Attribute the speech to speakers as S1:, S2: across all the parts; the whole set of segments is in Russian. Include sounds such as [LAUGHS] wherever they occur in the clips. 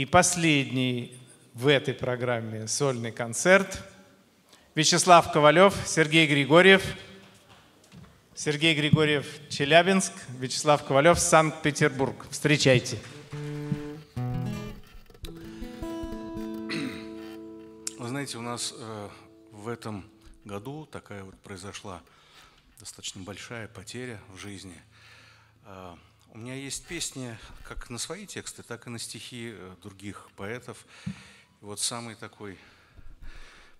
S1: и последний в этой программе сольный концерт. Вячеслав Ковалев, Сергей Григорьев. Сергей Григорьев, Челябинск. Вячеслав Ковалев, Санкт-Петербург. Встречайте.
S2: Вы знаете, у нас э, в этом году такая вот произошла достаточно большая потеря в жизни. У меня есть песни как на свои тексты, так и на стихи э, других поэтов. И вот самый такой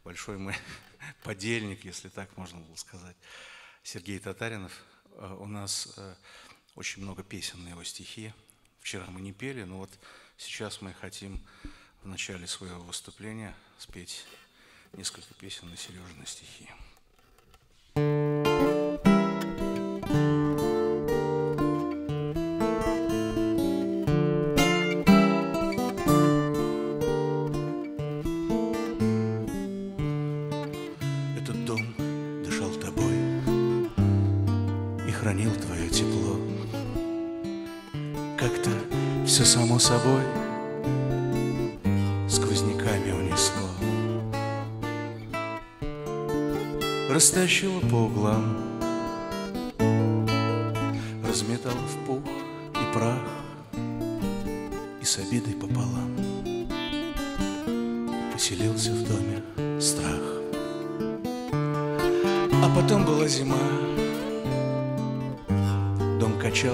S2: большой мой [LAUGHS] подельник, если так можно было сказать, Сергей Татаринов. Э, у нас э, очень много песен на его стихи. Вчера мы не пели, но вот сейчас мы хотим в начале своего выступления спеть несколько песен на Сережины стихи. Хранил твое тепло. Как-то все само собой сквозняками унесло. Растащило по углам,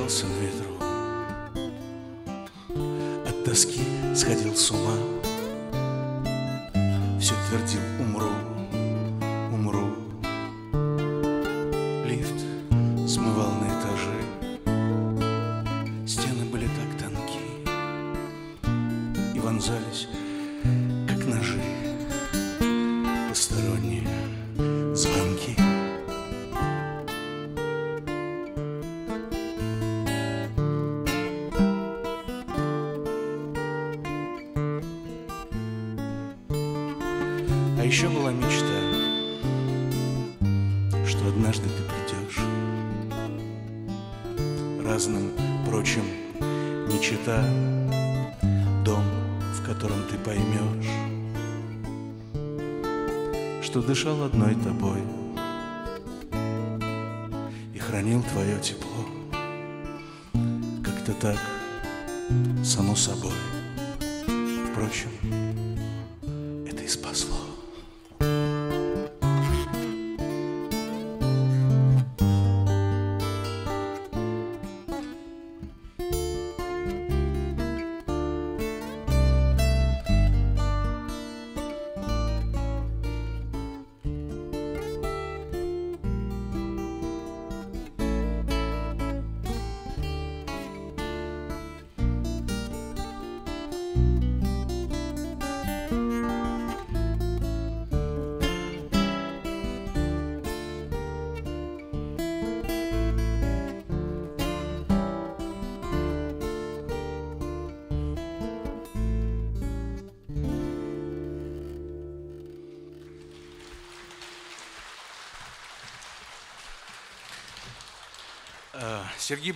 S2: качался на ветру, от тоски сходил с ума, все твердил умру, что дышал одной тобой и хранил твое тепло. Как-то так, само собой. Впрочем,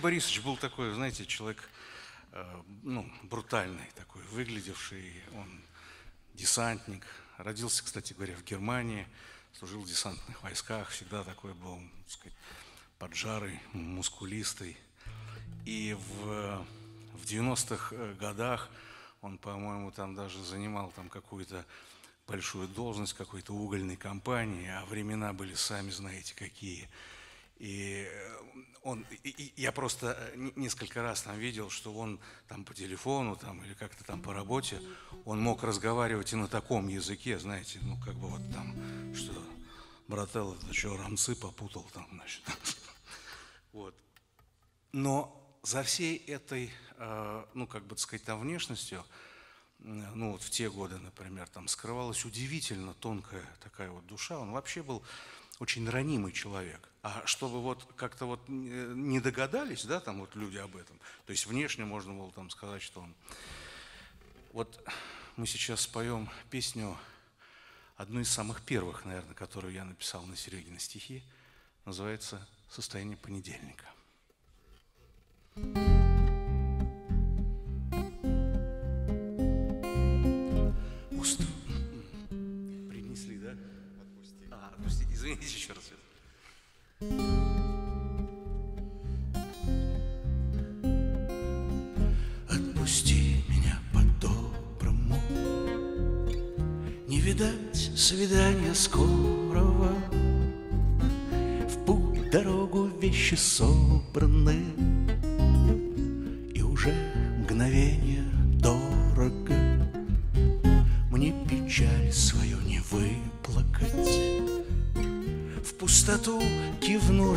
S2: Борисович был такой, знаете, человек э, ну, брутальный такой, выглядевший, он десантник. Родился, кстати говоря, в Германии, служил в десантных войсках, всегда такой был, так сказать, поджарый, мускулистый. И в, в 90-х годах он, по-моему, там даже занимал там какую-то большую должность какой-то угольной компании, а времена были сами знаете какие. И он, и- и я просто э, не- несколько раз там видел, что он там по телефону там, или как-то там по работе, он мог разговаривать и на таком языке, знаете, ну как бы вот там, что брателло, ты что, рамцы попутал там, значит. [LAUGHS] Вот. Но за всей этой, э, ну, как бы так сказать, там внешностью, э, ну, вот в те годы, например, там скрывалась удивительно тонкая такая вот душа. Он вообще был очень ранимый человек а чтобы вот как-то вот не догадались, да, там вот люди об этом. То есть внешне можно было там сказать, что он... Вот мы сейчас споем песню, одну из самых первых, наверное, которую я написал на Серегина стихи, называется «Состояние понедельника». Уст. Принесли, да? Отпусти. А, отпусти. Извините еще раз. Отпусти меня по-доброму. Не видать свидания скорого. В путь дорогу вещи собраны.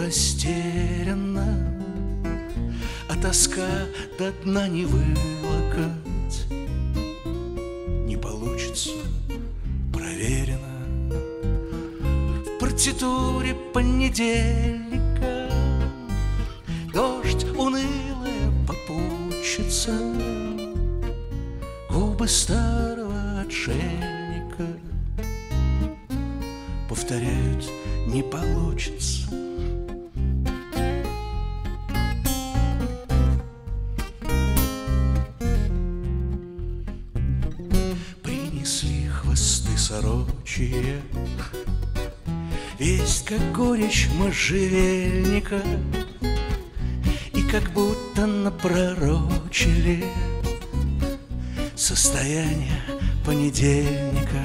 S2: Кивну растерянно А тоска до дна не вылокать Не получится, проверено. В партитуре понедельника можжевельника И как будто напророчили Состояние понедельника.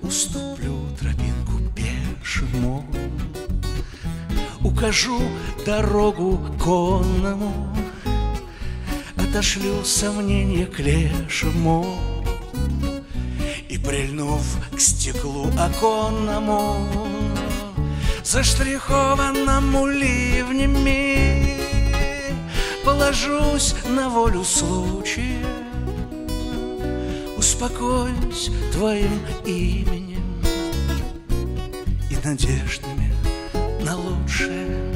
S2: Уступлю тропинку пешему Укажу дорогу конному Отошлю сомнения к лешему прильнув к стеклу оконному Заштрихованному ливнями Положусь на волю случая. Успокоюсь твоим именем И надеждами на лучшее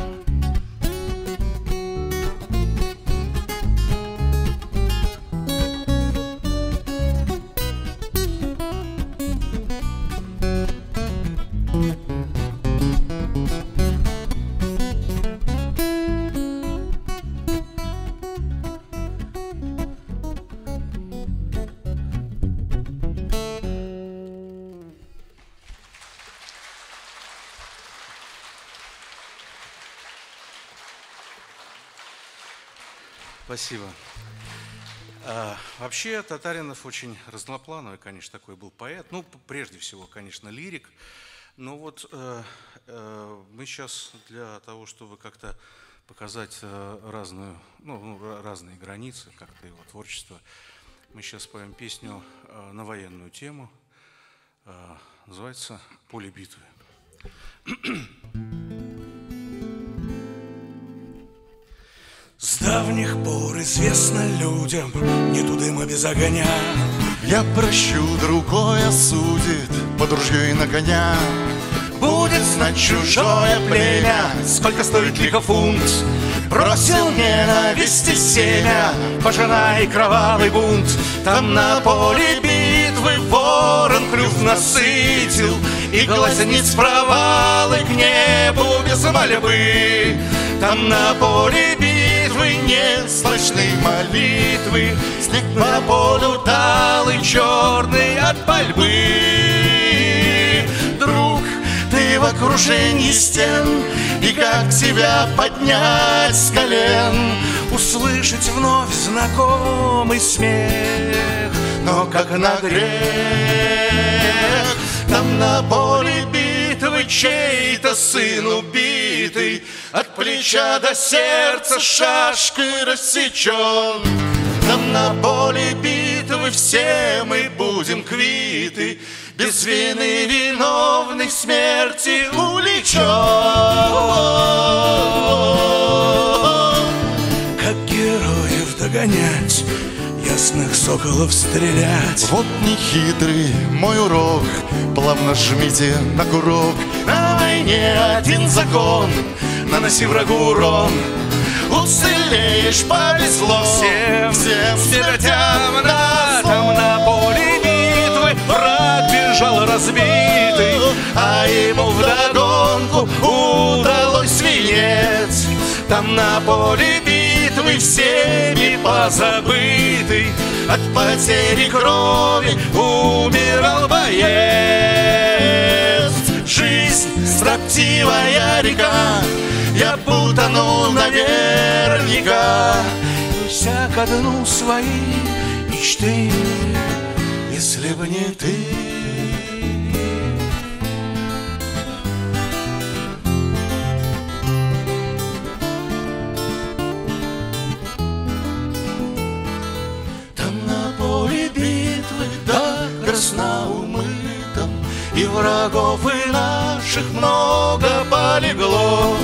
S3: Спасибо. А, вообще Татаринов очень разноплановый, конечно, такой был поэт. Ну, прежде всего, конечно, лирик. Но вот э, э, мы сейчас для того, чтобы как-то показать э, разную, ну, ну, ра- разные границы как-то его творчества, мы сейчас споем песню э, на военную тему. Э, называется «Поле битвы».
S2: С давних пор известно людям Нету дыма без огня.
S4: Я прощу, другое судит Под ружье и на коня.
S2: Будет знать чужое племя Сколько стоит лихо фунт. Бросил ненависти семя Пожинай кровавый бунт. Там на поле битвы Ворон клюв насытил И глазниц провалы К небу без мольбы. Там на поле битвы Не слышны молитвы. Снег по полю талый Черный от пальбы. Друг, ты в окружении стен И как тебя поднять с колен? Услышать вновь знакомый смех Но как на грех. Там на поле битвы Чей-то сын убитый От плеча до сердца шашкой рассечен Там на поле битвы все мы будем квиты Без вины виновных смерти увлечен Как героев догонять Ясных соколов стрелять.
S4: Вот нехитрый мой урок Плавно жмите на курок.
S2: На войне один закон Наноси врагу урон. Уцелеешь, повезло всем, всем смертям на Там на поле битвы враг бежал разбитый А ему вдогонку удалось венец Там на поле битвы всеми позабытый От потери крови умирал боец. Жизнь строптивая река Я утонул наверняка. Неся ко дну свои мечты И
S5: если бы не ты. Врагов и наших много полегло.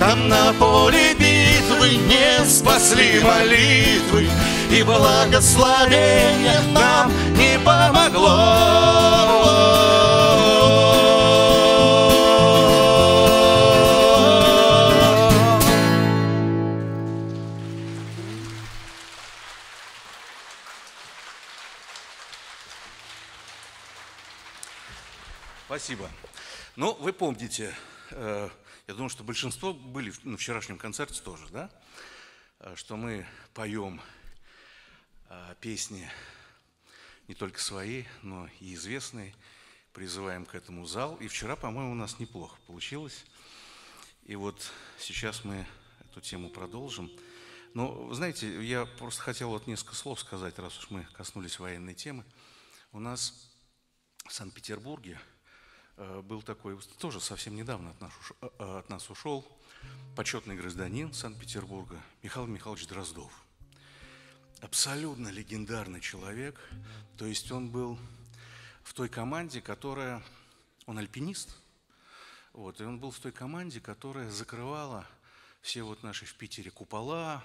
S5: Там на поле битвы не спасли молитвы, И благословение нам не помогло.
S2: Спасибо. Ну, вы помните, э, я думаю, что большинство были на вчерашнем концерте тоже, да? Э, Что мы поем э, песни не только свои, но и известные, призываем к этому зал. И вчера, по-моему, у нас неплохо получилось. И вот сейчас мы эту тему продолжим. Но, знаете, я просто хотел вот несколько слов сказать, раз уж мы коснулись военной темы. У нас в Санкт-Петербурге был такой, тоже совсем недавно от нас, э, э, от нас ушел, почетный гражданин Санкт-Петербурга Михаил Михайлович Дроздов. Абсолютно легендарный человек. То есть он был в той команде, которая... Он альпинист. Вот, и он был в той команде, которая закрывала все вот наши в Питере купола,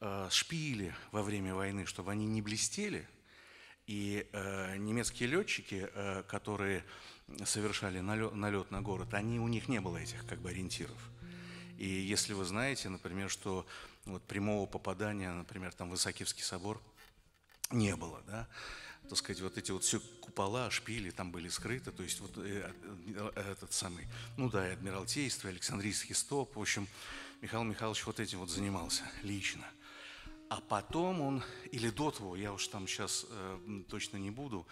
S2: э, шпили во время войны, чтобы они не блестели. И э, немецкие летчики, э, которые совершали налет, налет на город, они, у них не было этих как бы ориентиров. И если вы знаете, например, что вот прямого попадания, например, там в Исаакиевский собор не было, да, так сказать, вот эти вот все купола, шпили там были скрыты, то есть вот э, э, этот самый, ну да, и Адмиралтейство, и Александрийский стоп, в общем, Михаил Михайлович вот этим вот занимался лично. А потом он, или до того, я уж там сейчас э, точно не буду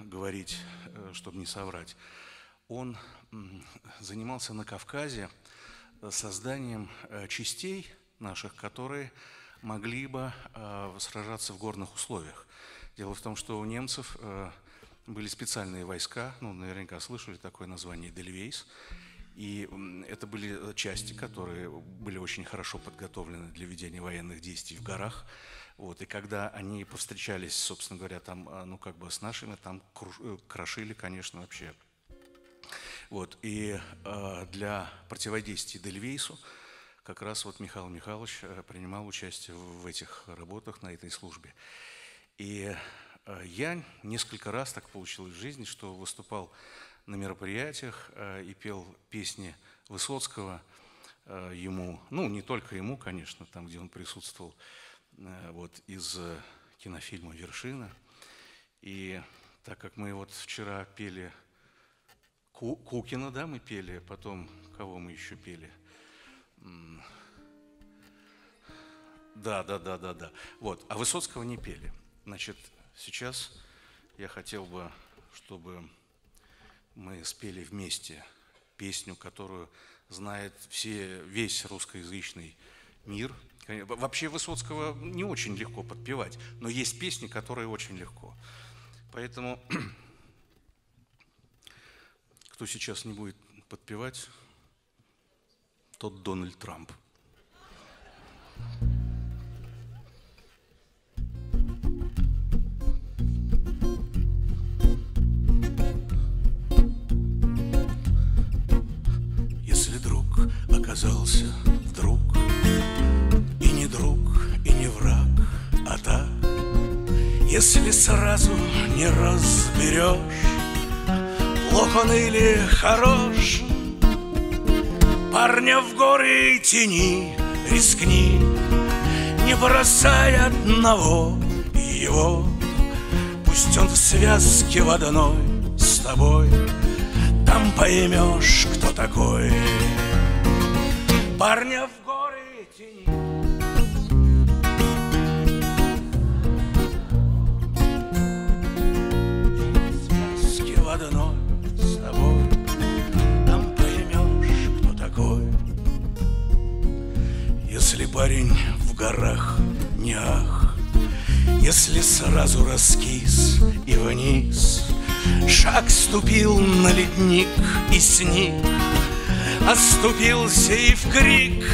S2: говорить, э, чтобы не соврать, он занимался на Кавказе э, созданием э, частей наших, которые могли бы э, сражаться в горных условиях. Дело в том, что у немцев э, были специальные войска, ну, наверняка слышали такое название «Дельвейс», и это были э, части, которые были очень хорошо подготовлены для ведения военных действий в горах. Вот, и когда они повстречались, собственно говоря, там, а, ну, как бы с нашими, там э, крошили, конечно, вообще. Вот, и э, для противодействия Дельвейсу как раз вот Михаил Михайлович э, принимал участие в этих работах на этой службе. И э, я несколько раз так получилось в жизни, что выступал на мероприятиях э, и пел песни Высоцкого ему, ну не только ему, конечно, там, где он присутствовал, вот из э, кинофильма «Вершина». И так как мы вот вчера пели Ку- Кукина, да, мы пели, потом кого мы еще пели? Да, да, да, да, да. Вот, а Высоцкого не пели. Значит, сейчас я хотел бы, чтобы мы спели вместе песню, которую знает все, весь русскоязычный мир. Вообще Высоцкого не очень легко подпевать, но есть песни, которые очень легко. Поэтому [CLEARS THROAT] кто сейчас не будет подпевать, тот Дональд Трамп.
S5: Если друг оказался Если сразу не разберешь Плох он или хорош Парня в горы тени рискни Не бросай одного его Пусть он в связке в одной с тобой Там поймешь, кто такой. Парня в одной с тобой. Там поймешь, кто такой. Если парень в горах не ах
S2: Если сразу раскис и вниз. Шаг ступил на ледник и сник Оступился и в крик.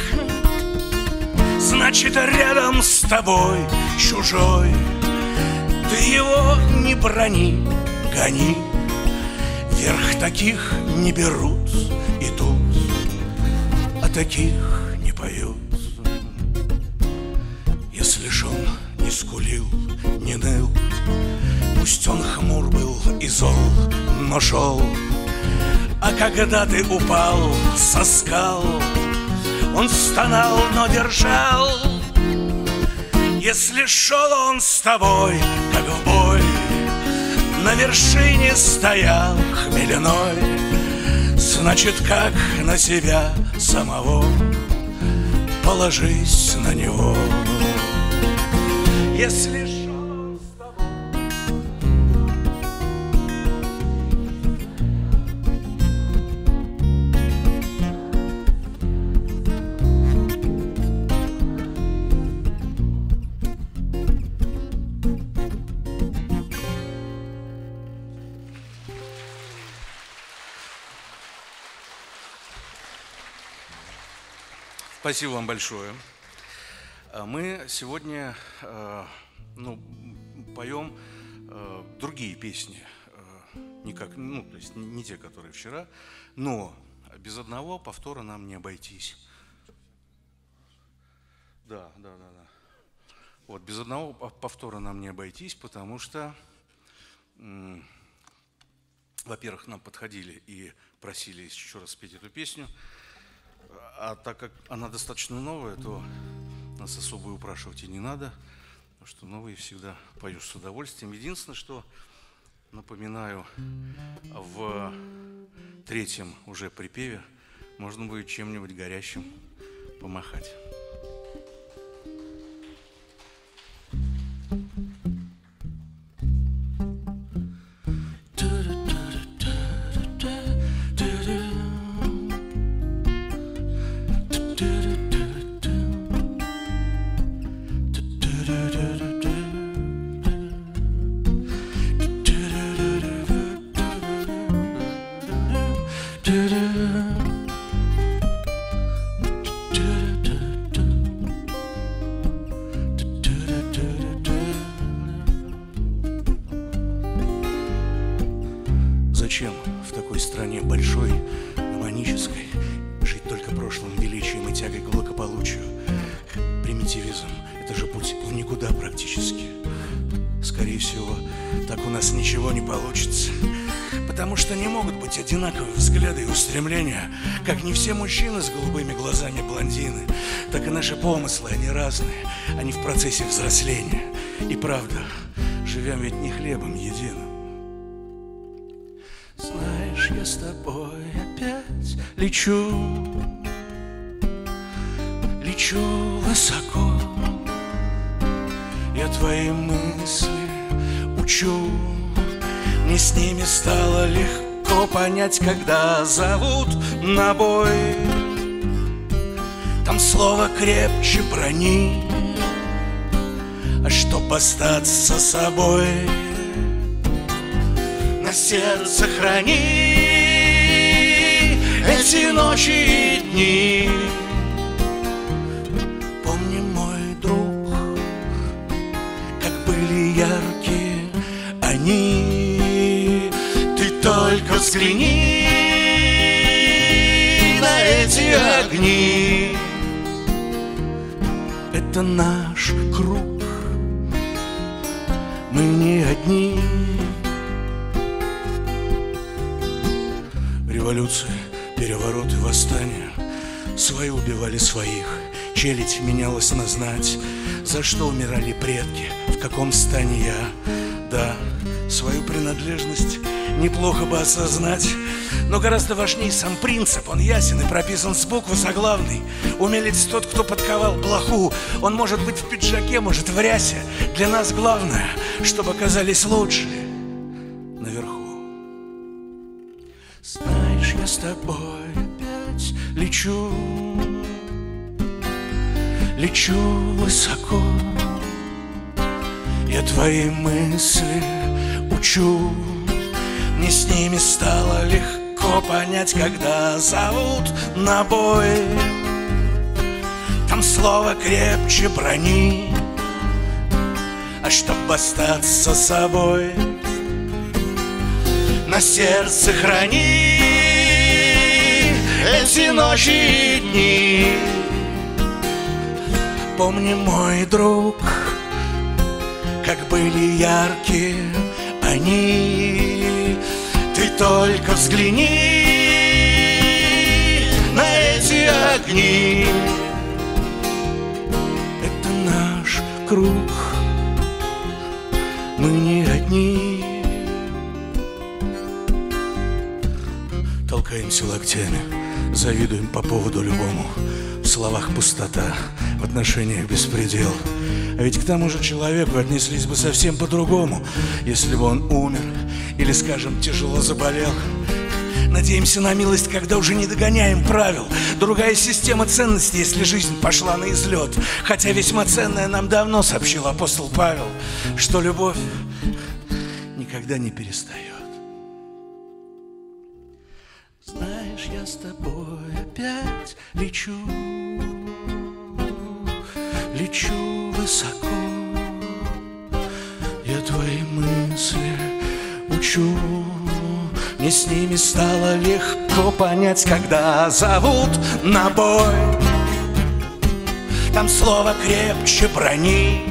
S2: Значит, рядом с тобой чужой Ты его не брони, гони Вверх таких не берут и тут А таких не поют. Если ж он не скулил, не ныл Пусть он хмур был и зол, но шел. А когда ты упал со скал Он стонал, но держал. Если шел он с тобой, как в бой На вершине стоял хмеляной. Значит, как на себя самого Положись на него. Если Спасибо вам большое. А Мы сегодня э, ну, поем э, другие песни, э, не, как, ну, то есть не те, которые вчера, но без одного повтора нам не обойтись. Да, да, да, да. Вот, без одного пов- повтора нам не обойтись, потому что, во-первых, нам подходили и просили еще раз спеть эту песню, а так как она достаточно новая, то нас особо и упрашивать и не надо, потому что новые всегда пою с удовольствием. Единственное, что напоминаю, в третьем уже припеве можно будет чем-нибудь горящим помахать. Тягой к благополучию? Примитивизм – это же путь в никуда практически. Скорее всего, так у нас ничего не получится. Потому что не могут быть одинаковые взгляды и устремления, как не все мужчины с голубыми глазами блондины, так и наши помыслы, они разные, они в процессе взросления. И правда, живем ведь не хлебом единым. Знаешь, я с тобой опять лечу, лечу высоко. Я твои мысли учу, мне с ними стало легко понять, когда зовут на бой. Там слово крепче брони, а чтоб остаться собой на сердце храни эти ночи и дни. Взгляни на эти огни. Это наш круг, мы не одни. Революции, перевороты, восстания. Свои убивали своих. Челядь менялась на знать. За что умирали предки? В каком стане я? Да, свою принадлежность Неплохо бы осознать но гораздо важнее сам принцип, он ясен и прописан с буквы заглавный. Умелец тот, кто подковал блоху. Он может быть в пиджаке, может в рясе. Для нас главное, чтобы оказались лучшие наверху. Знаешь, я с тобой опять лечу, лечу высоко. Я твои мысли учу Мне с ними стало легко понять Когда зовут на бой Там слово крепче брони А чтоб остаться собой На сердце храни Эти ночи и дни Помни, мой друг, как были яркие они. Только взгляни на эти огни. Это наш круг, мы не одни. Толкаемся локтями, завидуем по поводу любому. В словах пустота, в отношениях беспредел. А ведь к тому же человеку отнеслись бы совсем по-другому, если бы он умер или, скажем, тяжело заболел. Надеемся на милость, когда уже не догоняем правил. Другая система ценностей, если жизнь пошла на излет. Хотя весьма ценная нам давно сообщил апостол Павел, что любовь никогда не перестает. Знаешь, я с тобой опять лечу, лечу высоко. Я твои мысли учу, мне с ними стало легко понять, когда зовут на бой. Там слово крепче брони,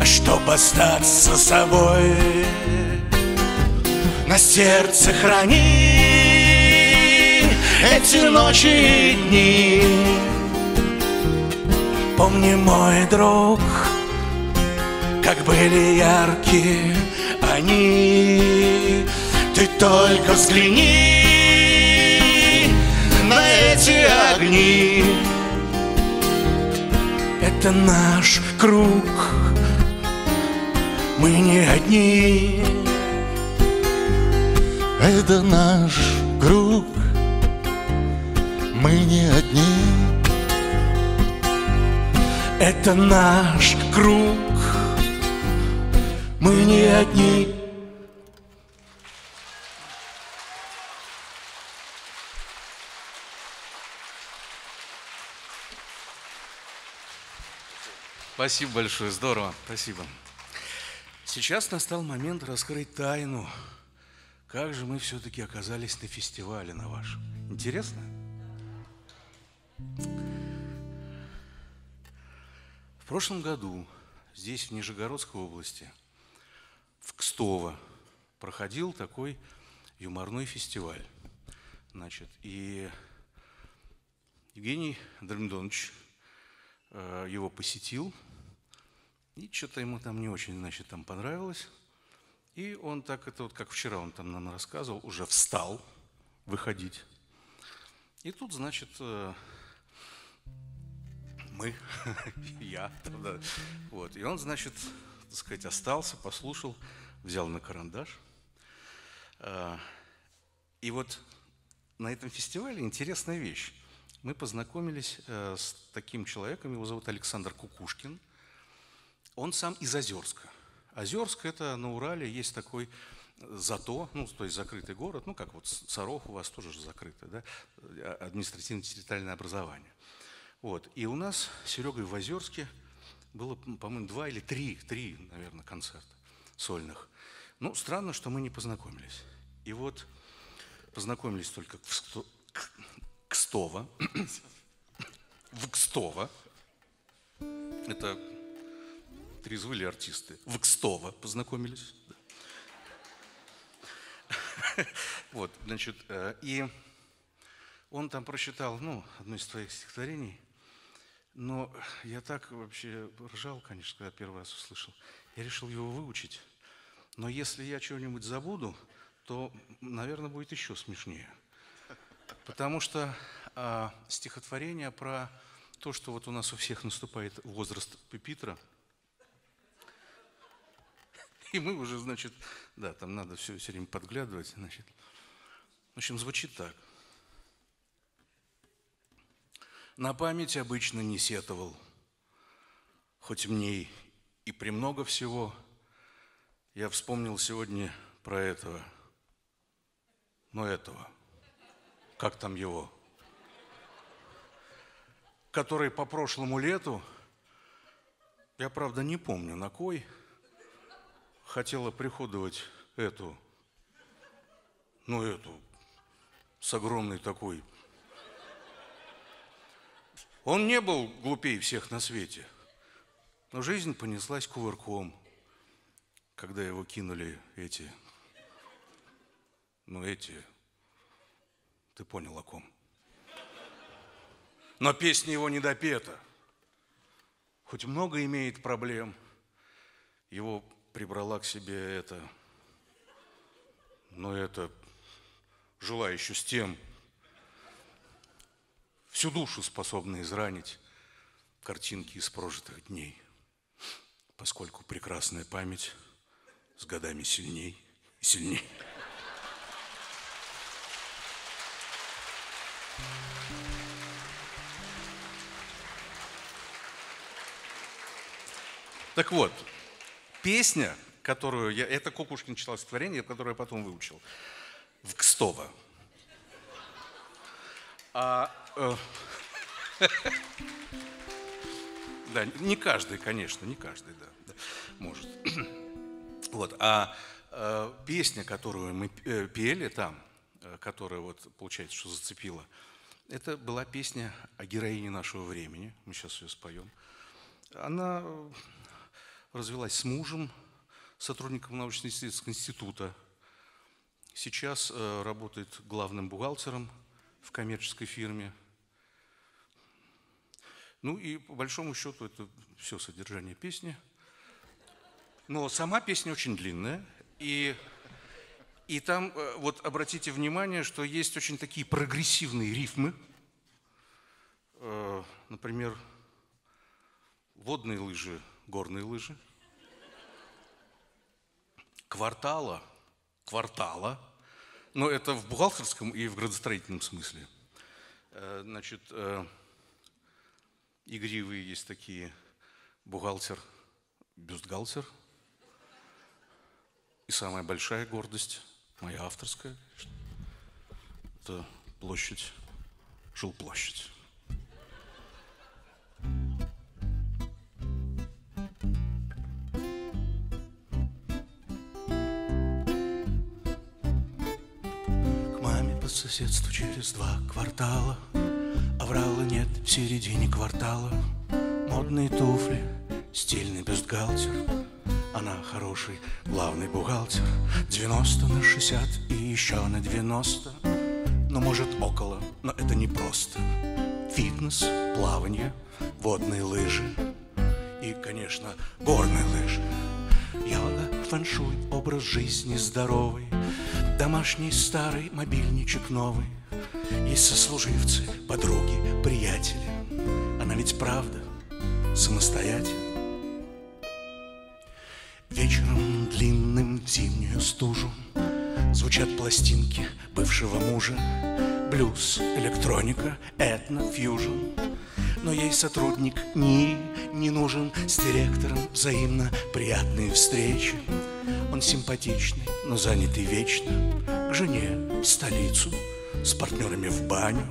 S2: а чтоб остаться собой на сердце храни эти ночи и дни. Помни, мой друг, как были яркие они. Ты только взгляни на эти огни. Это наш круг, мы не одни.
S4: Это наш круг, мы не одни.
S2: Это наш круг, мы не одни.
S3: Спасибо большое, здорово, спасибо. Сейчас настал момент раскрыть тайну. Как же мы все-таки оказались на фестивале на вашем? Интересно? В прошлом году здесь, в Нижегородской области, в Кстово, проходил такой юморной фестиваль. Значит, и Евгений Дальмдонович э, его посетил, и что-то ему там не очень, значит, там понравилось. И он так, это вот как вчера он там нам рассказывал, уже встал выходить. И тут, значит, э, мы, [LAUGHS] я, да, вот. И он, значит, так сказать, остался, послушал, взял на карандаш. Э, И вот на этом фестивале интересная вещь. Мы познакомились э, с таким человеком, его зовут Александр Кукушкин. Он сам из Озерска. Озерск – это на Урале есть такой зато, ну, то есть закрытый город, ну, как вот Саров у вас тоже же закрытый, да, административно-территориальное образование. Вот. И у нас с Серегой в Озерске было, по-моему, два или три, три, наверное, концерта сольных. Ну, странно, что мы не познакомились. И вот познакомились только в Сто- Кстово, [COUGHS] в Кстово. Это трезвыли артисты. В Кстово познакомились. [LAUGHS] Вот, значит, э, и он там прочитал, ну, одно из твоих стихотворений, но я так вообще ржал, конечно, когда первый раз услышал. Я решил его выучить, но если я чего-нибудь забуду, то, наверное, будет еще смешнее. Потому что а, стихотворение про то, что вот у нас у всех наступает возраст пепитра, и мы уже, значит, да, там надо все, все время подглядывать, значит. В общем, звучит так. На память обычно не сетовал, хоть мне и премного всего, я вспомнил сегодня про этого, ну этого, как там его, который по прошлому лету, я правда не помню на кой, хотела приходовать эту, ну эту, с огромной такой. Он не был глупее всех на свете, но жизнь понеслась кувырком, когда его кинули эти, ну эти, ты понял о ком. Но песня его не допета. Хоть много имеет проблем, его прибрала к себе это, но это жила еще с тем, всю душу способна изранить картинки из прожитых дней, поскольку прекрасная память с годами сильней и сильней. Так вот, песня, которую я... Это Кукушкин читал стихотворение, которое я потом выучил. В Кстово. А, да, не каждый, конечно, не каждый, да, может. Вот, а э, песня, которую мы э, пели там, э, которая вот, получается, что зацепила, это была песня о героине нашего времени. Мы сейчас ее споем. Она э, развелась с мужем, сотрудником научно-исследовательского института. Сейчас э, работает главным бухгалтером в коммерческой фирме. Ну и по большому счету это все содержание песни. Но сама песня очень длинная. И, и там, э, вот обратите внимание, что есть очень такие прогрессивные рифмы. Э, например, водные лыжи горные лыжи. Квартала, квартала, но это в бухгалтерском и в градостроительном смысле. Э, значит, игривые есть такие бухгалтер, бюстгальтер. И самая большая гордость, моя авторская, это площадь, жилплощадь.
S2: соседству через два квартала Аврала нет в середине квартала. Модные туфли, стильный бюстгальтер. Она хороший главный бухгалтер. 90 на 60 и еще на 90 Но может около, но это не просто. Фитнес, плавание, водные лыжи. И, конечно, горные лыжи Йога, фэншуй, образ жизни здоровый. Домашний старый мобильничек новый Есть сослуживцы, подруги, приятели. Она ведь правда самостоятельна. Вечером длинным в зимнюю стужу Звучат пластинки бывшего мужа. Блюз, электроника, этно, фьюжн. Но ей сотрудник не, не нужен. С директором взаимно приятные встречи. Он симпатичный, но занятый вечно. К жене в столицу, с партнерами в баню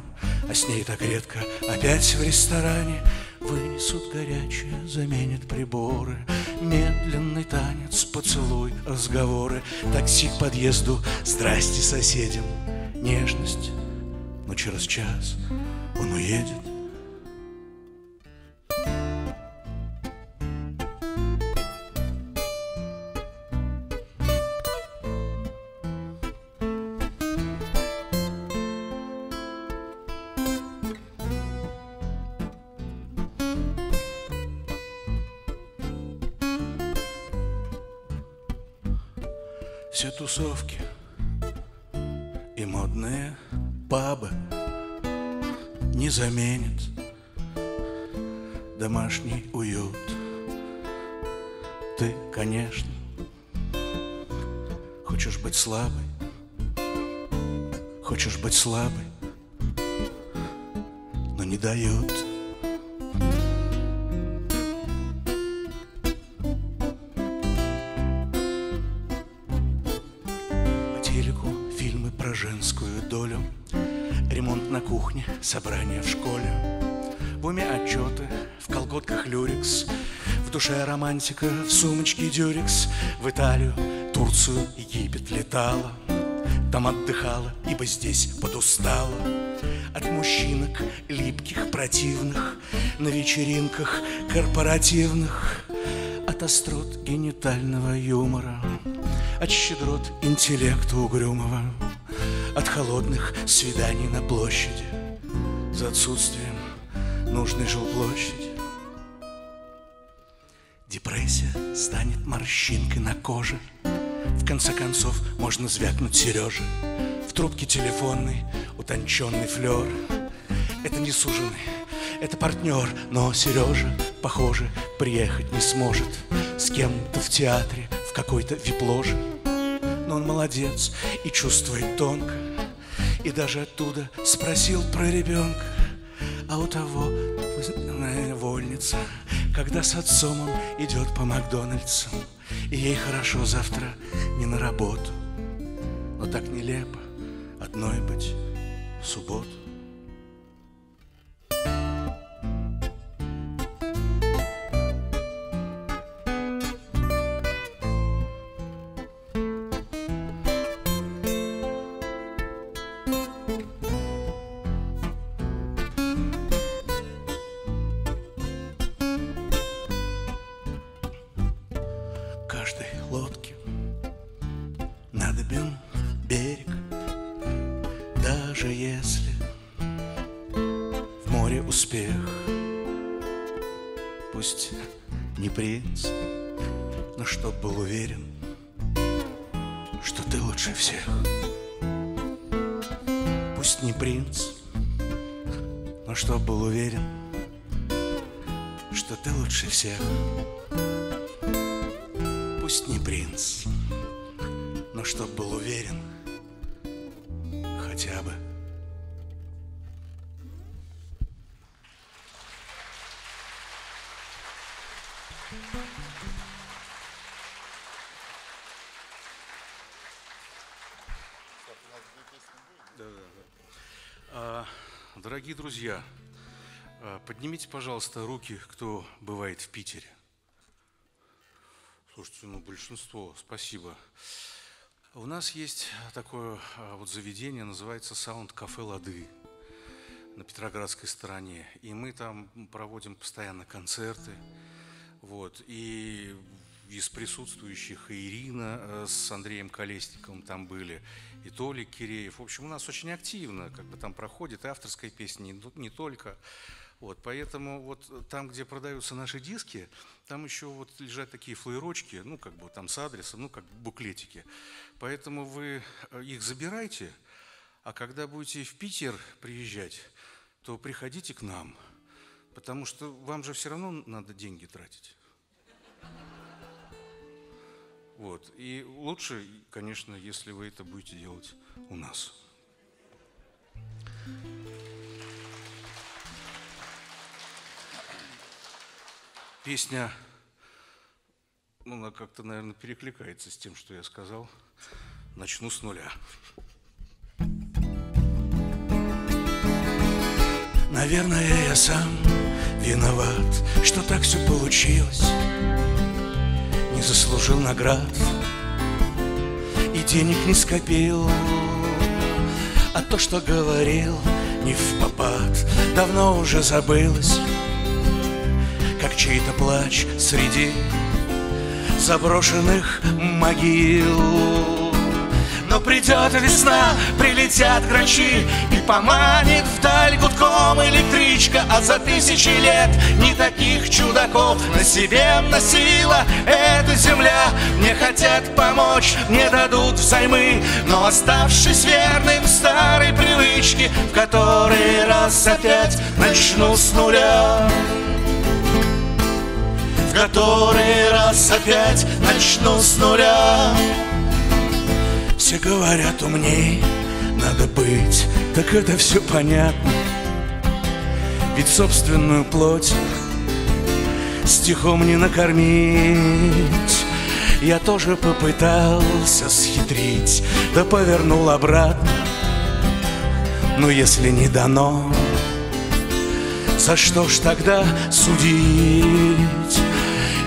S2: А с ней так редко опять в ресторане. Вынесут горячее, заменят приборы Медленный танец, поцелуй, разговоры. Такси к подъезду, здрасте соседям. Нежность, но через час он уедет тусовки и модные пабы не заменит домашний уют. Ты, конечно, хочешь быть слабой, хочешь быть слабой, но не дают. Собрание в школе. В уме отчеты, в колготках люрикс, В душе романтика, в сумочке дюрикс. В Италию, Турцию, Египет летала. Там отдыхала, ибо здесь подустала От мужчинок липких, противных На вечеринках корпоративных От острот генитального юмора От щедрот интеллекта угрюмого От холодных свиданий на площади За отсутствием нужной жилплощади. Депрессия станет морщинкой на коже. В конце концов можно звякнуть Сереже. В трубке телефонной утонченный флер Это не суженый, это партнер Но Сережа, похоже, приехать не сможет. С кем-то в театре, в какой-то вип-ложе. Но он молодец и чувствует тонко. И даже оттуда спросил про ребенка А у того вольница когда с отцом он идет по Макдональдсу И ей хорошо завтра не на работу. Но так нелепо одной быть в субботу Пусть не принц, но чтоб был уверен, что ты лучше всех. Пусть не принц, но чтоб был уверен
S3: Дорогие друзья, а, поднимите, пожалуйста, руки, кто бывает в Питере. Слушайте, ну большинство, спасибо. У нас есть такое а, вот заведение, называется Саунд Кафе Лады на Петроградской стороне. И мы там проводим постоянно концерты. Вот. И из присутствующих и Ирина э, с Андреем Колесниковым там были, и Толик Киреев. В общем, у нас очень активно как бы там проходит и авторская песня, не, не только. Вот, поэтому вот там, где продаются наши диски, там еще вот лежат такие флеерочки, ну, как бы там с адресом, ну, как буклетики. Поэтому вы э, их забирайте, а когда будете в Питер приезжать, то приходите к нам, потому что вам же все равно надо деньги тратить. Вот. И лучше, конечно, если вы это будете делать у нас. Песня, ну, она как-то, наверное, перекликается с тем, что я сказал. Начну с нуля.
S2: Наверное, я сам виноват, что так все получилось. Не заслужил наград и денег не скопил. А то, что говорил, не в попад, давно уже забылось. Как чей-то плач среди заброшенных могил. Но придет весна, прилетят грачи И поманит вдаль гудком электричка А за тысячи лет не таких чудаков На себе носила эта земля. Мне хотят помочь, не дадут взаймы Но оставшись верным старой привычке В который раз опять начну с нуля. В который раз опять начну с нуля. Все говорят умней, надо быть, так это все понятно. Ведь собственную плоть стихом не накормить. Я тоже попытался схитрить Да повернул обратно Но если не дано За что ж тогда судить?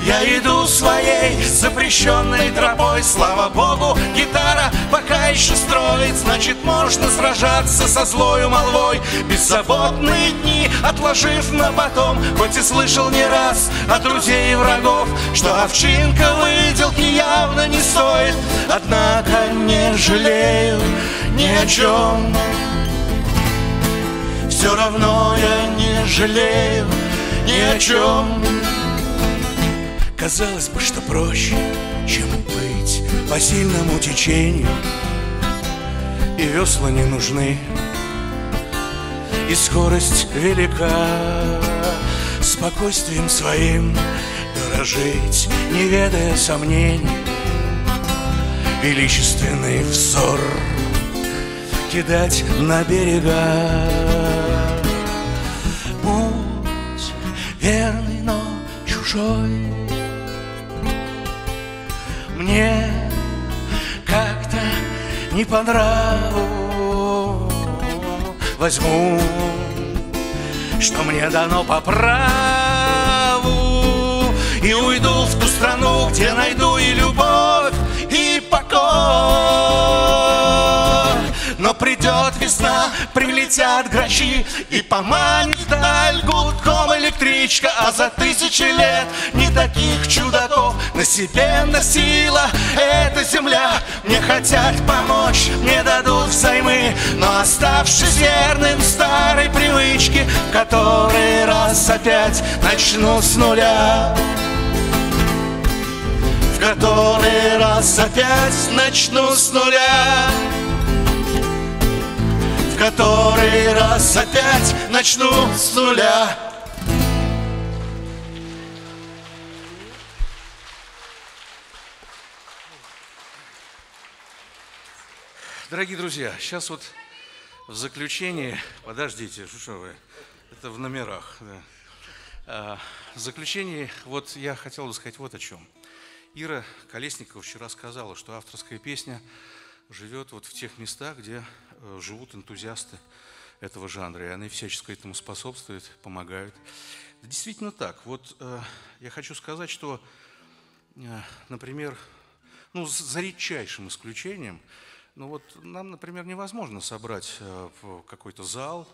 S2: Я иду своей запрещенной тропой. Слава Богу, гитара пока еще строит. Значит, можно сражаться со злою молвой. Беззаботные дни отложив на потом. Хоть и слышал не раз от друзей и врагов Что овчинка выделки явно не стоит. Однако не жалею ни о чем. Все равно я не жалею ни о чем Казалось бы, что проще, чем быть по сильному течению. И весла не нужны, и скорость велика. Спокойствием своим дорожить, не ведая сомнений. Величественный взор кидать на берега. Путь верный, но чужой мне как-то не по нраву. Возьму, что мне дано по праву И уйду в ту страну, где найду и любовь, и покой весна, прилетят грачи И поманит вдаль гудком электричка. А за тысячи лет не таких чудаков На себе носила эта земля. Мне хотят помочь, мне дадут взаймы Но оставшись верным старой привычке который раз опять начну с нуля. Который раз опять начну с нуля в который раз опять начну с нуля.
S3: Дорогие друзья, сейчас вот в заключении, подождите, что вы, это в номерах. Да. А, в заключении, вот я хотел бы сказать вот о чем. Ира Колесникова вчера сказала, что авторская песня живет вот в тех местах, где живут энтузиасты этого жанра, и они всячески этому способствуют, помогают. Действительно так. Вот э, я хочу сказать, что, э, например, ну, за редчайшим исключением, ну вот нам, например, невозможно собрать э, какой-то зал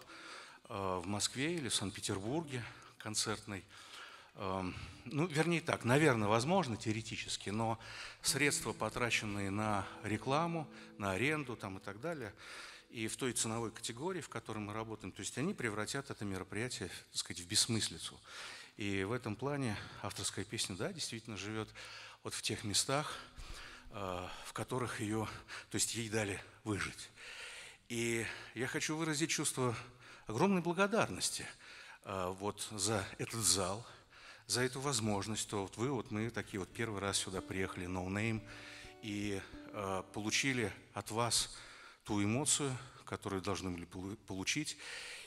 S3: э, в Москве или Санкт-Петербурге концертный. Э, ну, вернее так, наверное, возможно теоретически, но средства, потраченные на рекламу, на аренду там, и так далее – и в той ценовой категории, в которой мы работаем, то есть они превратят это мероприятие, так сказать, в бессмыслицу. И в этом плане авторская песня, да, действительно живет вот в тех местах, э, в которых ее, то есть ей дали выжить. И я хочу выразить чувство огромной благодарности э, вот за этот зал, за эту возможность, то вот вы, вот мы такие вот первый раз сюда приехали, no name, и э, получили от вас ту эмоцию, которую должны были получить.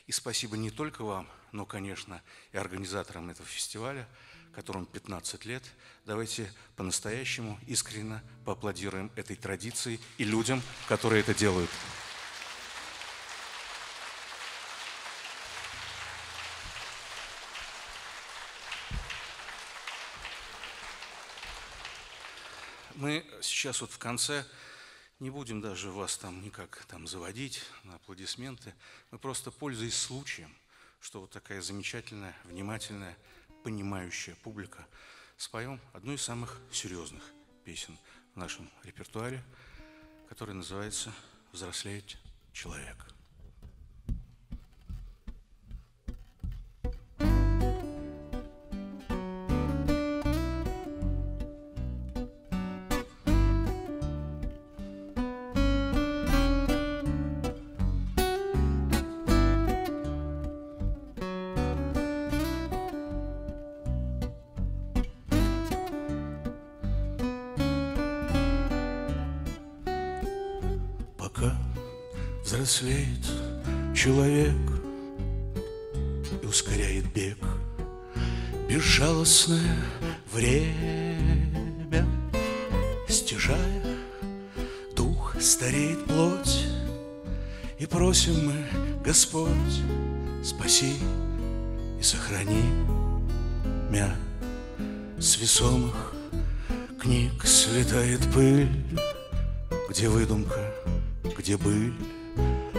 S3: И спасибо не только вам, но, конечно, и организаторам этого фестиваля, которому 15 лет. Давайте по-настоящему искренне поаплодируем этой традиции и людям, которые это делают. Мы сейчас вот в конце не будем даже вас там никак там заводить на аплодисменты. Мы просто, пользуясь случаем, что вот такая замечательная, внимательная, понимающая публика, споем одну из самых серьезных песен в нашем репертуаре, которая называется «Взрослеет человек».
S2: Взрослеет человек и ускоряет бег. Безжалостное время стяжая, дух стареет плоть, И просим мы, Господь, спаси и сохрани мя с весомых книг. Слетает пыль, где выдумка, где быль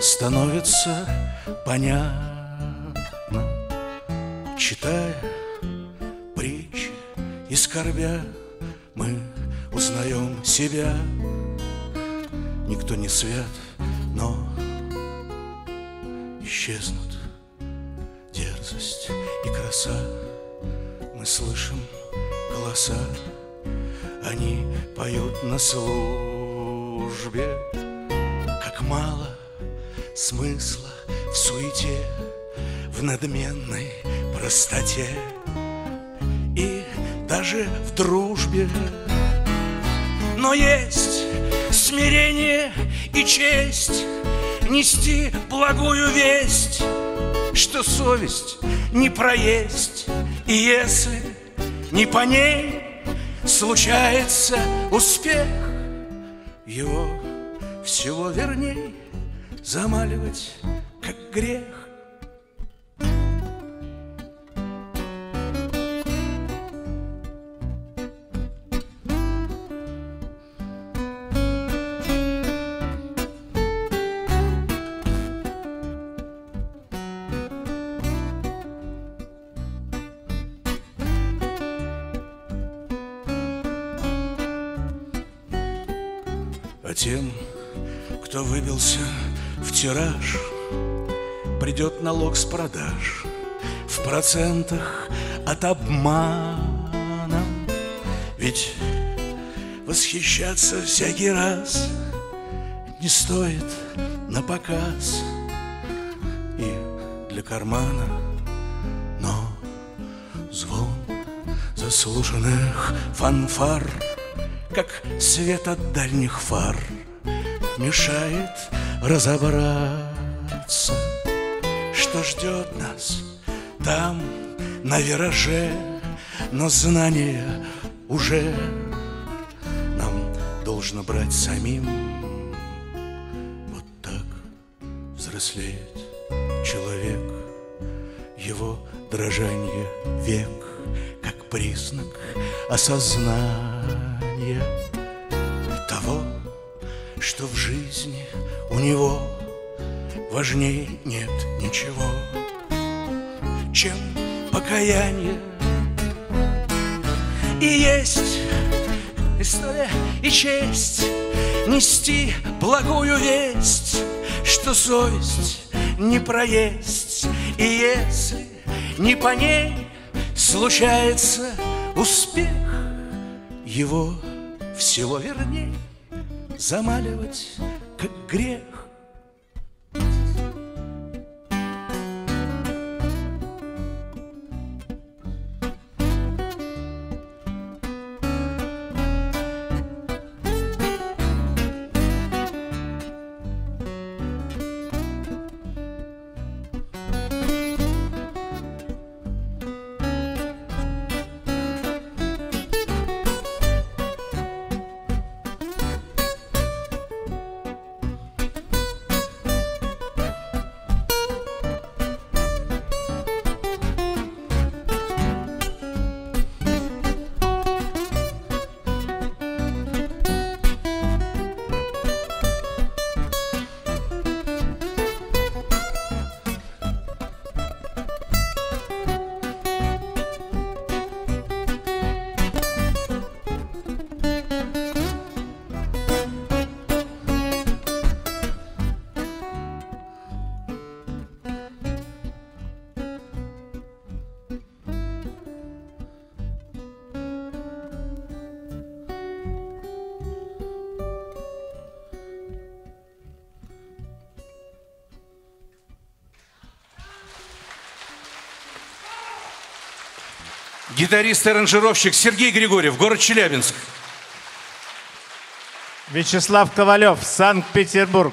S2: становится понятно, читая притчи и скорбя, мы узнаем себя. Никто не свят, но исчезнут дерзость и краса. Мы слышим голоса, они поют на службе, как мало смысла в суете, в надменной простоте и даже в дружбе. Но есть смирение и честь нести благую весть, что совесть не проесть, и если не по ней случается успех, его всего верней замаливать, как грех. Тираж, Придет налог с продаж В процентах от обмана. Ведь восхищаться всякий раз Не стоит на показ И для кармана Но звон заслуженных фанфар Как свет от дальних фар Мешает разобраться Что ждет нас там, на вираже Но знание уже Нам должно брать самим. Вот так взрослеет человек Его дрожание век Как признак осознания что в жизни у него важнее нет ничего, чем покаяние. И есть история и честь нести благую весть, что совесть не проесть, и если не по ней случается успех, его всего верней замаливать, как грех.
S3: Гитарист и аранжировщик Сергей Григорьев, город Челябинск.
S1: Вячеслав Ковалев, Санкт-Петербург.